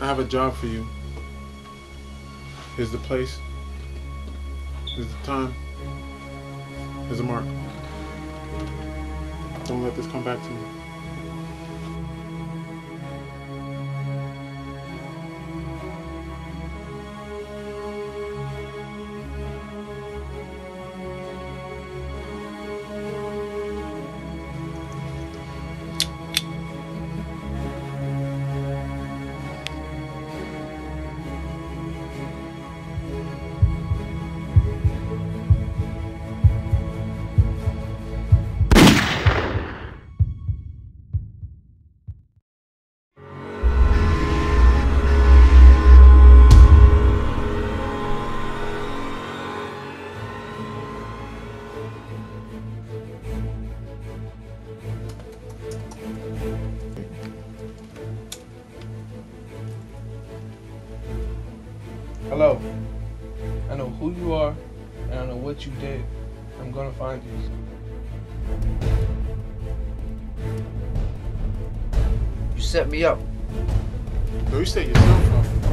I have a job for you. Here's the place. Here's the time. Here's the mark. Don't let this come back to me. Hello. I know who you are, and I know what you did. I'm gonna find you. You set me up. No, you set yourself up.